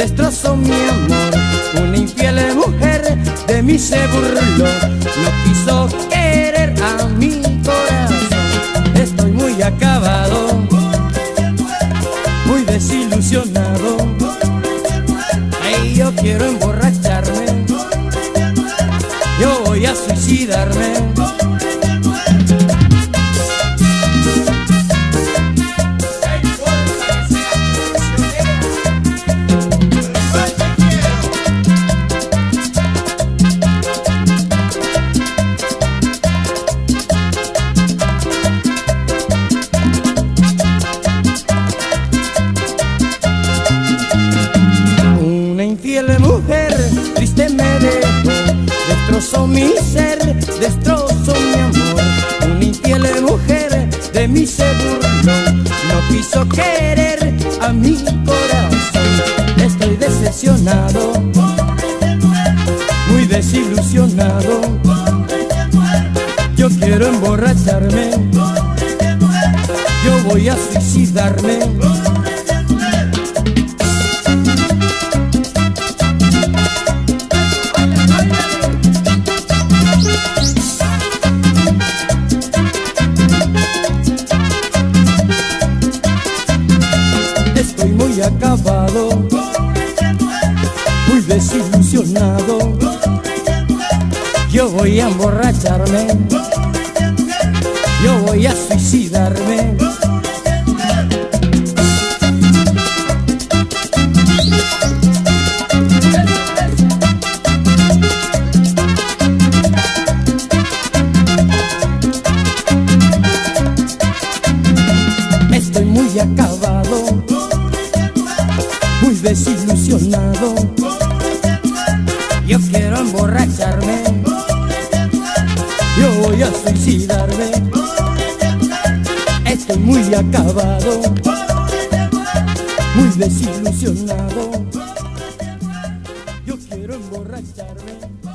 destrozó mi amor. Una infiel mujer de mí se burló, no quiso querer a mi corazón. Estoy muy acabado, muy desilusionado. Ay, yo quiero emborracharme, yo voy a suicidarme. Destrozó mi ser, destrozó mi amor. Una infiel mujer de mí se no quiso querer a mi corazón. Estoy decepcionado, muy desilusionado. Yo quiero emborracharme, yo voy a suicidarme. Muy acabado, muy desilusionado. Yo voy a emborracharme, yo voy a suicidarme. Estoy muy acabado, desilusionado. Yo quiero emborracharme, yo voy a suicidarme. Estoy muy acabado, muy desilusionado. Yo quiero emborracharme.